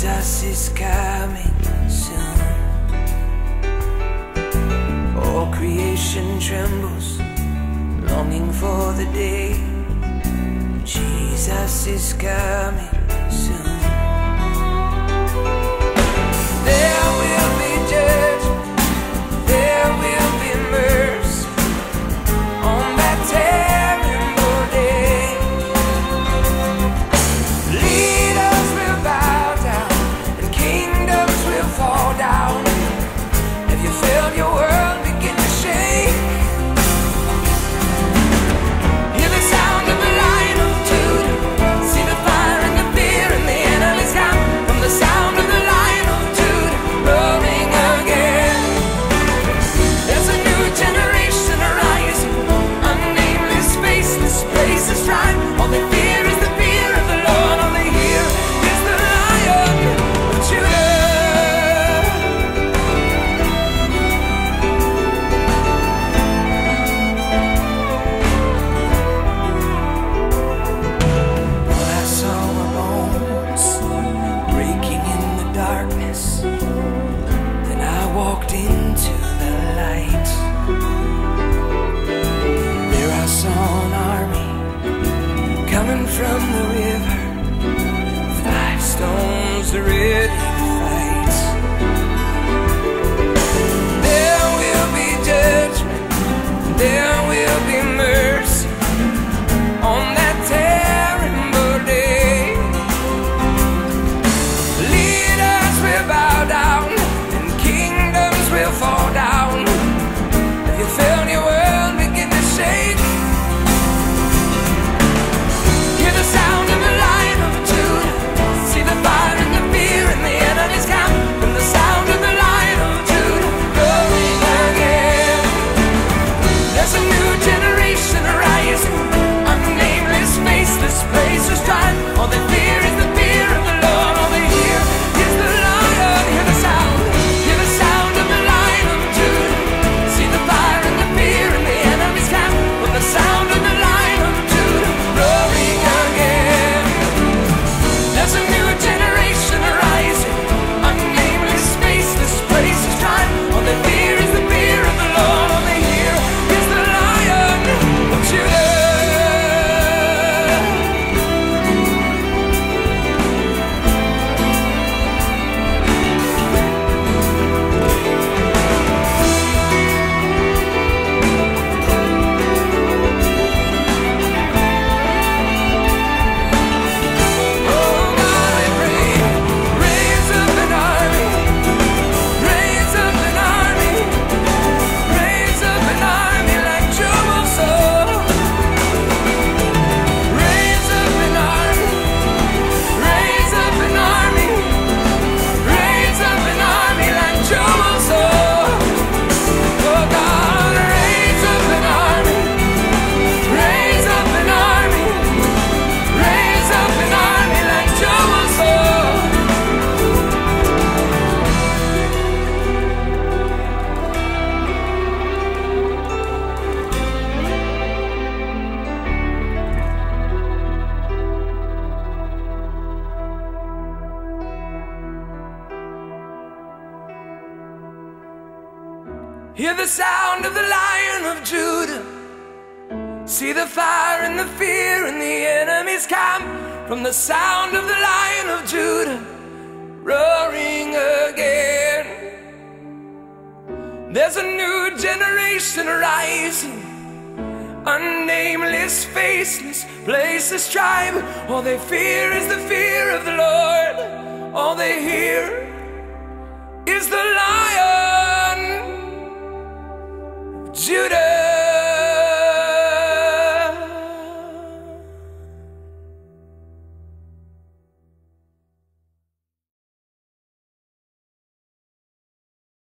Jesus is coming soon. All creation trembles, longing for the day. Jesus is coming soon. from the river, five stones ready. Hear the sound of the lion of Judah. See the fire and the fear in the enemy's camp from the sound of the lion of Judah roaring again. There's a new generation rising. Unnameless, faceless, placeless tribe. All they fear is the fear of the Lord. All they hear is the Judah.